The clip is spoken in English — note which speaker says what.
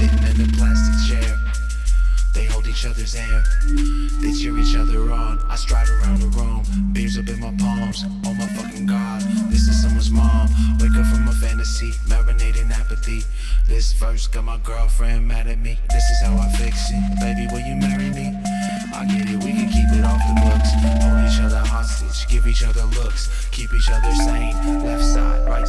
Speaker 1: sitting in the plastic chair. They hold each other's hair, they cheer each other on. I stride around the room, beers up in my palms. Oh my fucking god, this is someone's mom. Wake up from a fantasy, marinating apathy. This verse got my girlfriend mad at me. This is how I fix it. Baby, will you marry me? I get it, we can keep it off the books. Hold each other hostage, give each other looks, keep each other sane. Left side, right